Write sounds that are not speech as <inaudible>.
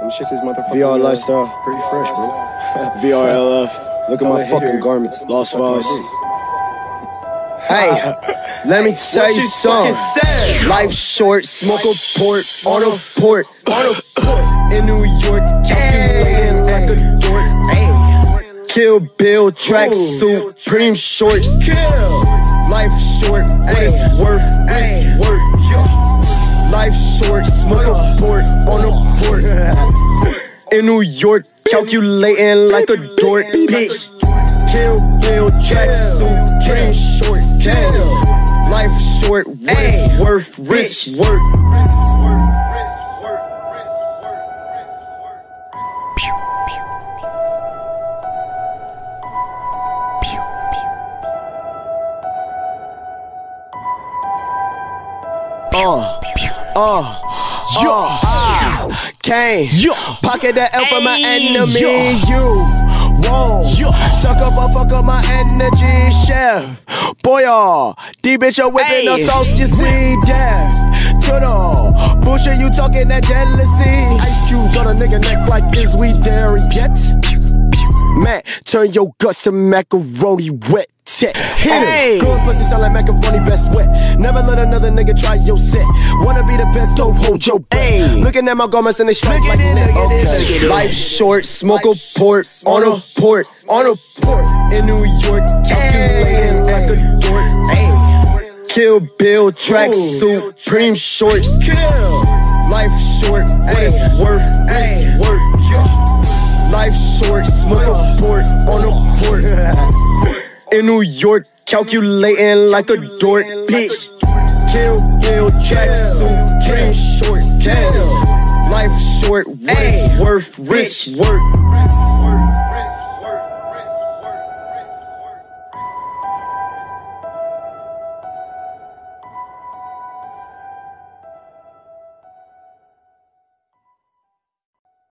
Them shits is motherfucking VR uh, lifestyle. Pretty fresh, bro. <laughs> <laughs> VRLF. Look at my fucking garments. Lost files. Hey, let me tell you something. Life short, smoke a port on a port, on a port in New York, calculating like a dork. Kill Bill track suit, supreme shorts. Life short, what it's worth, it's worth. In New York, calculating like a dork, bitch. Kill Bill track suit, supreme shorts. Life short, it's worth, risk worth. Uh. Uh, uh, uh, ah, came, pocket that L from my enemy, you. Won't suck up or fuck up my energy, chef. Boy, uh, D bitch, you're whipping the sauce, you see, death to the bullshit, you talking that jealousy. Ice cubes on a nigga neck like, is we there yet? Man, turn your guts to macaroni wet. Hit Hey. it. Good pussy sound like macaroni best wet. Never let another nigga try your set. Wanna be the best, don't hold your breath. Hey. Looking at my garments and they strike like it, net. look at it, Okay. it. Life short, smoke a port on a port, on a port in New York, calculating like a dork. Kill Bill track suit, supreme shorts. Life short, what it's worth, it's worth. Life In New York, calculating like a dork, bitch. Kill Bill track suit, supreme shorts. Life short, it's worth, risk worth.